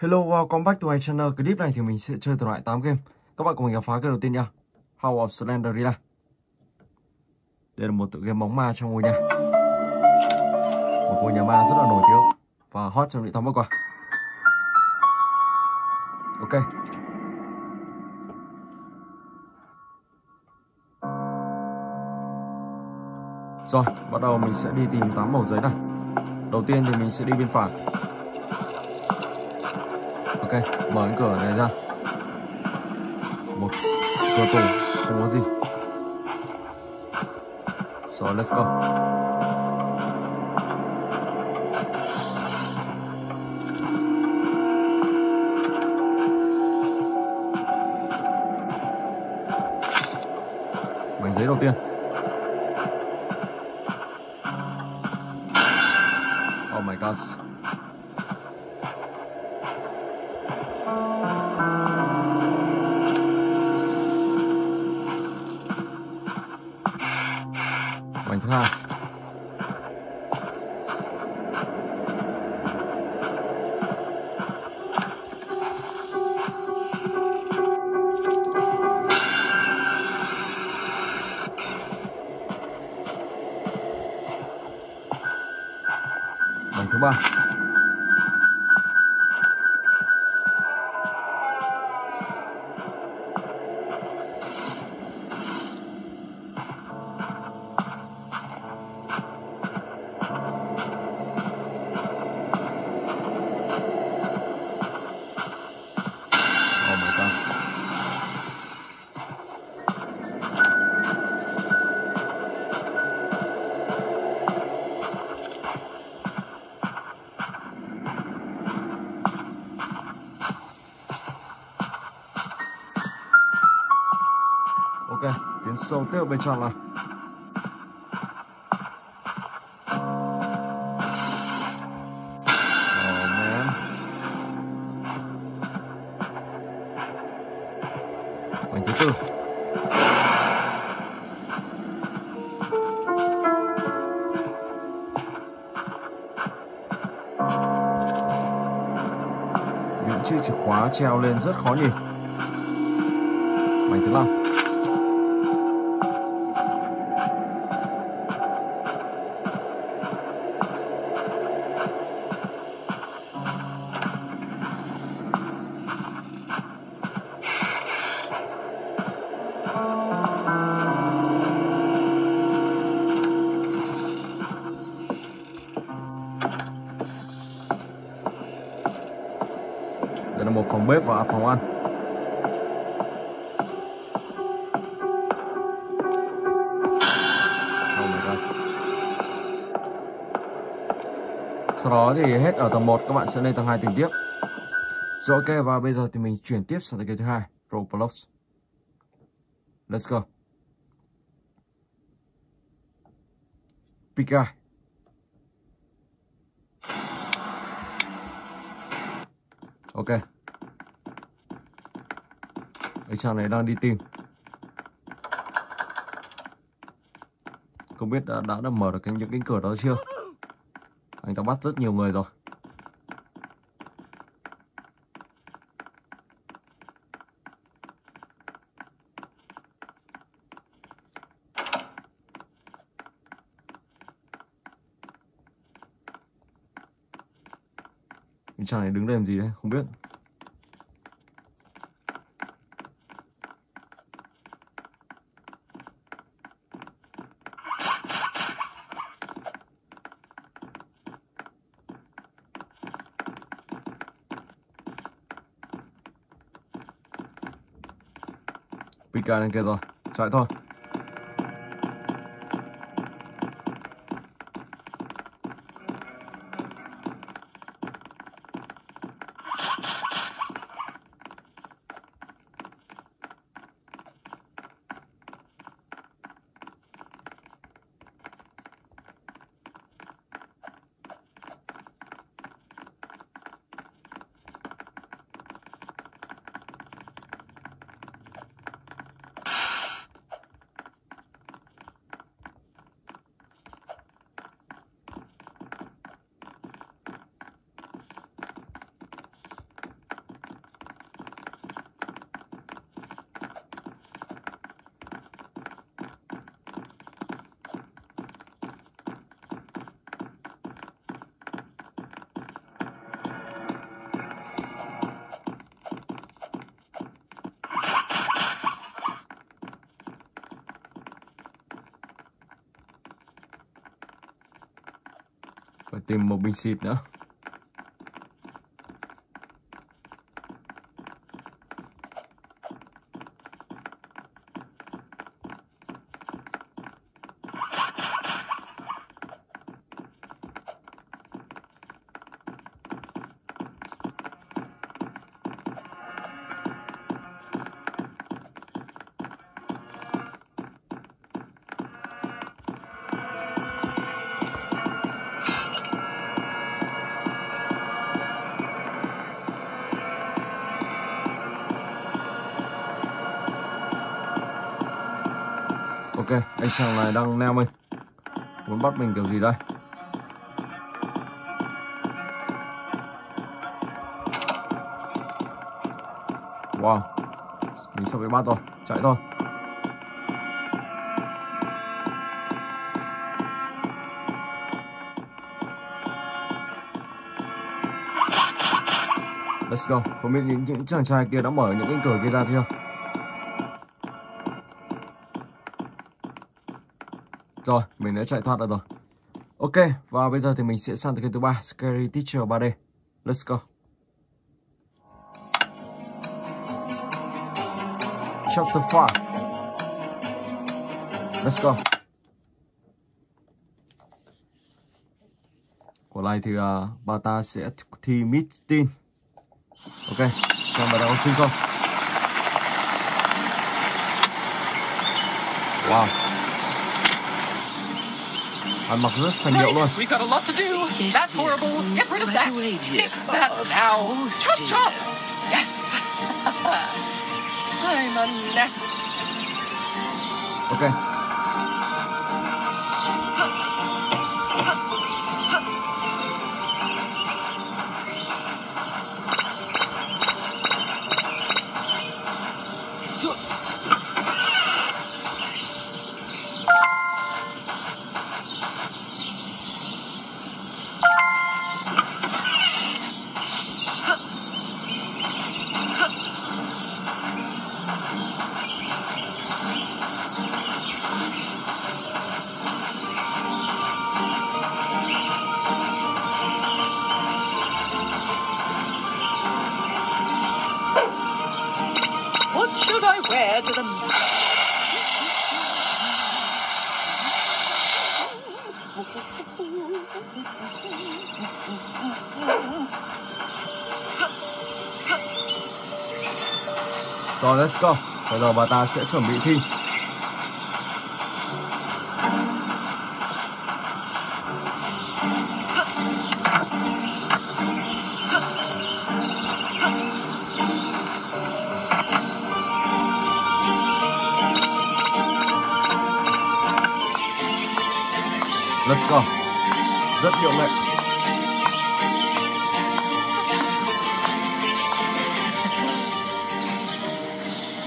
Hello, welcome back to my channel. Clip này thì mình sẽ chơi từ loại 8 game. Các bạn cùng mình khám phá cái đầu tiên nha. House of Slenderilla. Đây là một tựa game bóng ma trong ngôi nhà. Một ngôi nhà ma rất là nổi tiếng và hot trong những tháng vừa qua. Ok. Rồi, bắt đầu mình sẽ đi tìm 8 mẩu giấy này. Đầu tiên thì mình sẽ đi bên phải ok, mở cái cửa này ra. Một cửa tủ không có gì. So, let's go. Mảnh giấy đầu tiên. Oh my god tiến sâu bên trong Mảnh thứ tư. Những chữ chìa khóa treo lên rất khó nhìn. Mảnh thứ năm. Sau đó thì hết ở tầng 1 các bạn sẽ lên tầng 2 tìm tiếp. Rồi ok và bây giờ thì mình chuyển tiếp sang tầng thứ hai, Roblox. Let's go. Pick guy. Ok. Anh chàng này đang đi tìm. Không biết đã, đã, đã mở được cái, những cánh cửa đó chưa? Anh ta bắt rất nhiều người rồi. Chàng này đứng đây làm gì đấy? Không biết. Pika lên kia rồi. Chạy thôi. Tìm một bình xịt nữa. Anh chàng này đang neo mình. Muốn bắt mình kiểu gì đây? Wow. Mình sắp bị bắt rồi, chạy thôi. Let's go. Không biết những, những chàng trai kia đã mở những cánh cửa kia ra chưa? Rồi, mình đã chạy thoát được rồi. Ok, và bây giờ thì mình sẽ sang tới cái thứ ba, Scary Teacher 3D. Let's go. Chapter 5. Let's go. Của này thì uh, bà ta sẽ thi meeting. Ok, xem bà ta có xin không? Wow. Ăn mặc rất sành điệu luôn. We've got a lot to do. Yes, That's dear. horrible. Get rid of Right that. away. Fix that Of now. course, Chop dear. chop. Yes. I'm a neck. Ok. Should I wear to the Rồi let's go. Bây giờ bà ta sẽ chuẩn bị thi. Rất điệu.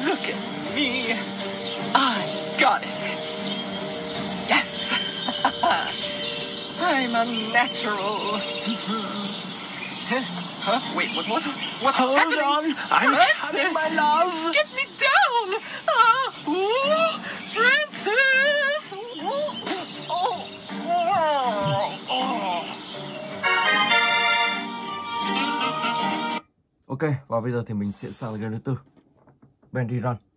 Look at me. I got it. Yes. I'm a natural. huh? Wait, what? What? What's Hold happening? on, I'm Francis! coming, my love. Get me down! Ah, Ok, và bây giờ thì mình sẽ sang game thứ tư. Bendy Run.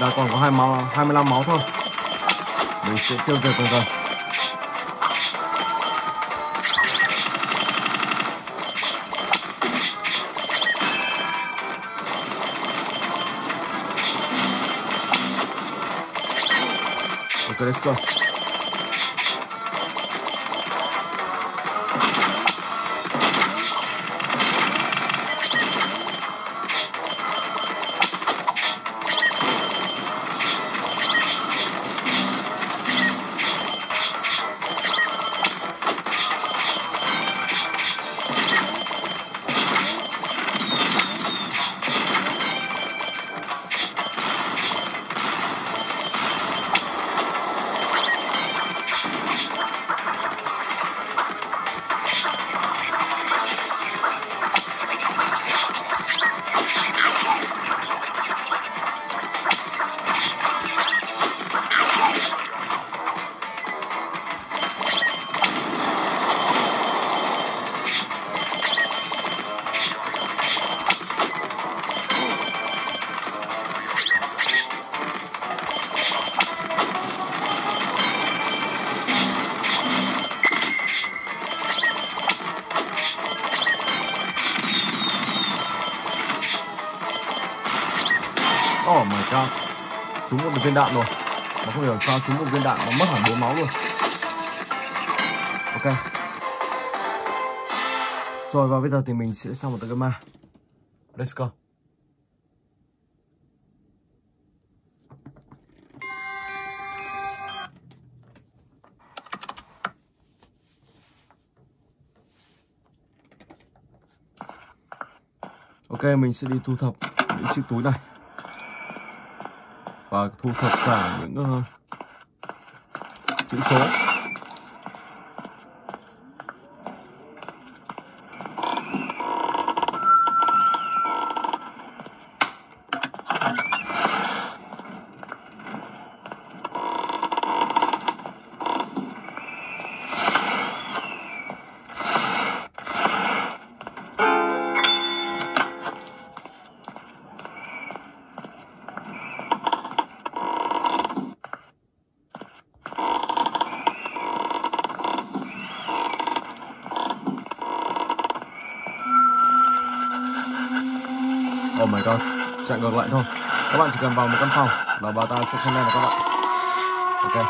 Chúng ta còn có hai máu 25 máu thôi. Mình sẽ tiêu diệt dần dần ok, let's go. Oh Trúng một viên đạn rồi. Mà không hiểu sao trúng một viên đạn mà mất hẳn bốn máu luôn. Ok. Rồi, và bây giờ thì mình sẽ sang một tựa ma. Let's go. Ok, mình sẽ đi thu thập những chiếc túi này và thu thập cả những uh, chữ số. Oh chạy ngược lại thôi. Các bạn chỉ cần vào một căn phòng là bà ta sẽ không lên được các bạn. Ok.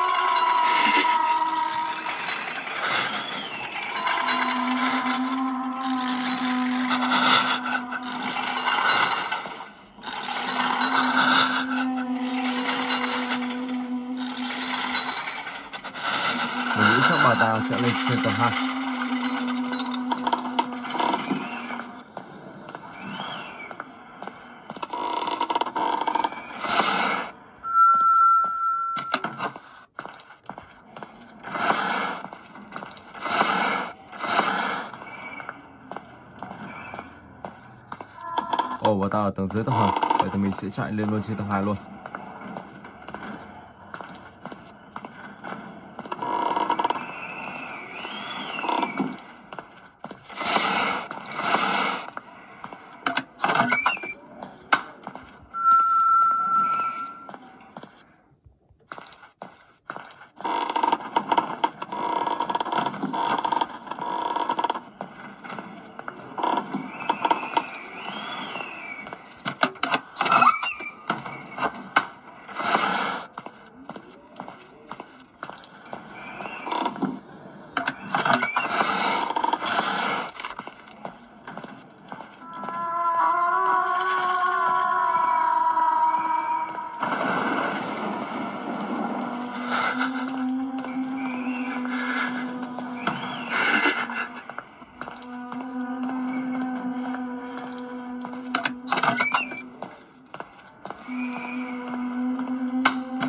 Mình nghĩ chắc bà ta sẽ lên trên tầng 2. Ở tầng dưới tầng hầm. Vậy thì mình sẽ chạy lên luôn trên tầng hai luôn.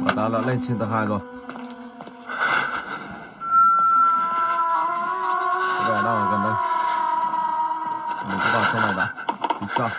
Và ta đã lên trên tầng 2 rồi. Có vẻ đang ở gần đây. Mình cứ vào trong này đã. Thì sao?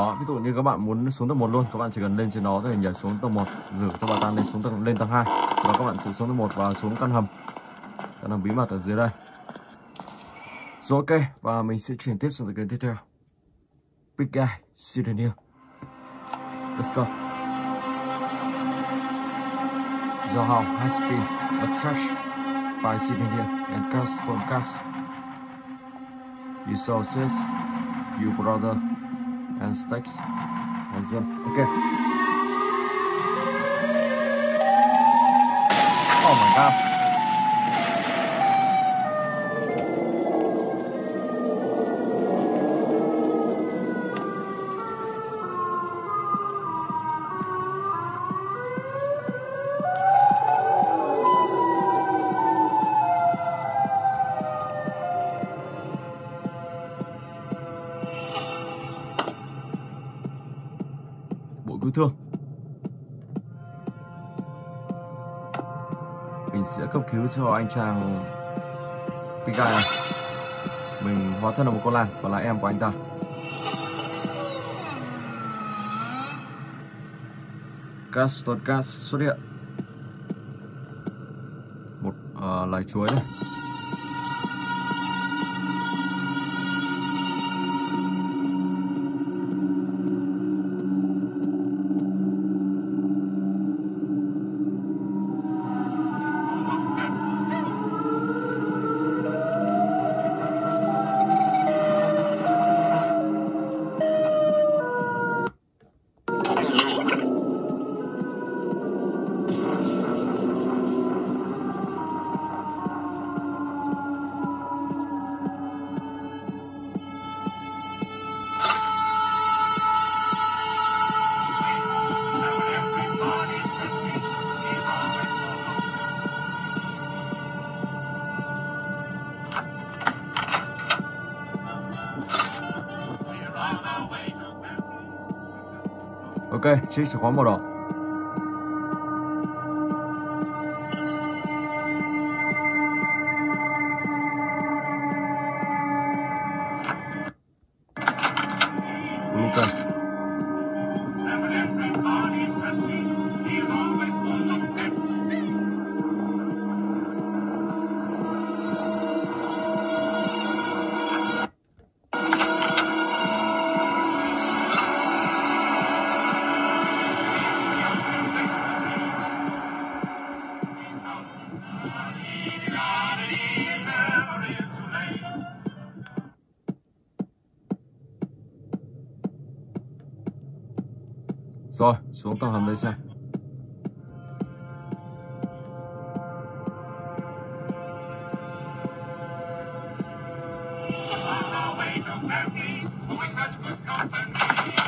Đó. Ví dụ như các bạn muốn xuống tầng 1 luôn các bạn chỉ cần lên trên đó rồi nhảy xuống tầng 1 rửa cho bà tan lên xuống tầng lên tầng 2 và các bạn sẽ xuống tầng 1 và xuống căn hầm. Căn hầm bí mật ở dưới đây. Rồi ok và mình sẽ chuyển tiếp sang tựa game tiếp theo. Big Guy Souvenir Let's go. Your house has been attacked by Souvenir and Custom Cast. You saw this you brother, and sticks, and so, okay. Oh my gosh. Cứu thương mình sẽ cấp cứu cho anh chàng Pika. Này mình hóa thân là một con lan và là em của anh ta. Castor Cast xuất hiện. Một ờ, uh, lái chuối này. Ok, chiếc chìa khóa màu xuống tàu hầm đây xem.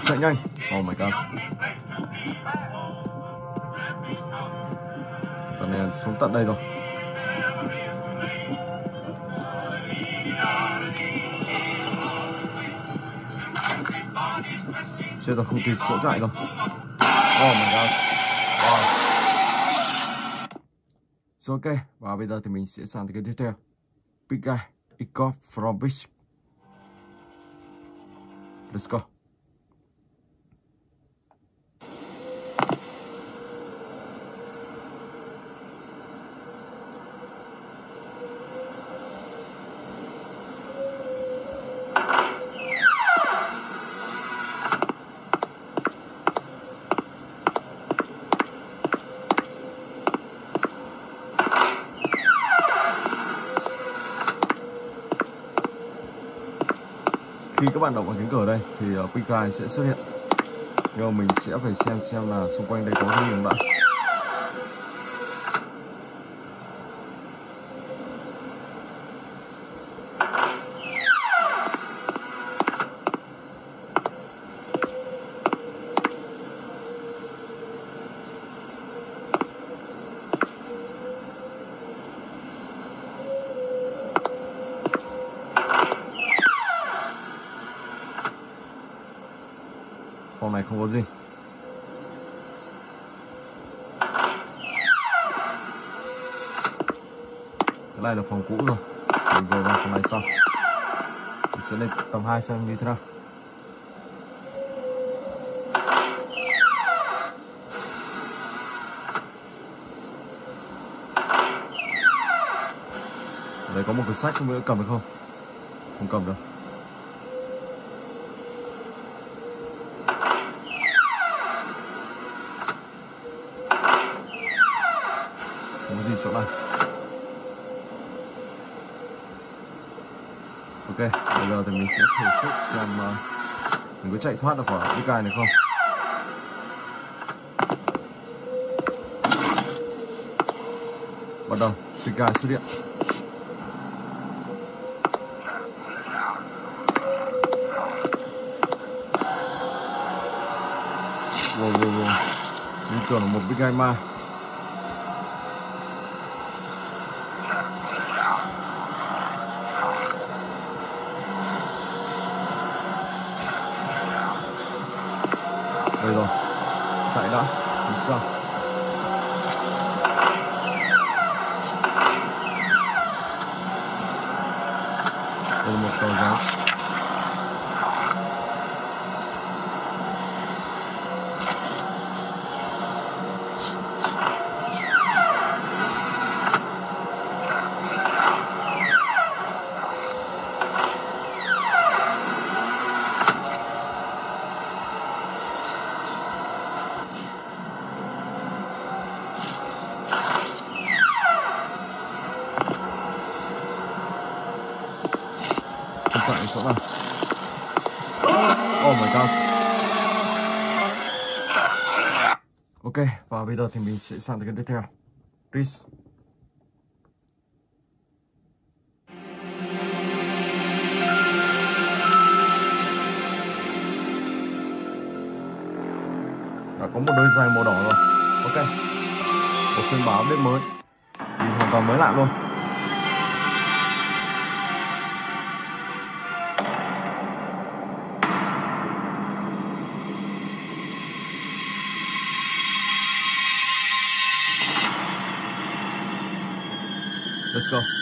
Chạy nhanh. Oh my god Tận này xuống tận đây rồi. Chưa tôi không kịp chỗ chạy rồi Oh my god. Wow. Rồi ok Và bây giờ thì mình sẽ sang cái tiếp theo. Big guy, Igor from Beach Let's go. Các bạn động vào cánh cửa đây thì ờ, uh, Quick Guy sẽ xuất hiện. Nhưng mà mình sẽ phải xem xem là xung quanh đây có gì không đã phòng này không có gì cái này là phòng cũ rồi. Mình về vào phòng này sau. Sẽ lên tầm 2 xem như thế nào. Đây có một cuốn sách không biết cầm được không? Không cầm được. Không có gì chỗ này ok bây giờ thì mình sẽ thử sức xem uh, mình có chạy thoát được khỏi cái cài này không? Bắt đầu cái cài xuất hiện. Wow wow wow. Mình tưởng là một big gai ma. Bây giờ thì mình sẽ sang tới cái tiếp theo. Chris. đã có một đôi giày màu đỏ rồi. Ok. Một phiên bản update mới. Thì hoàn toàn mới lạ luôn. Go.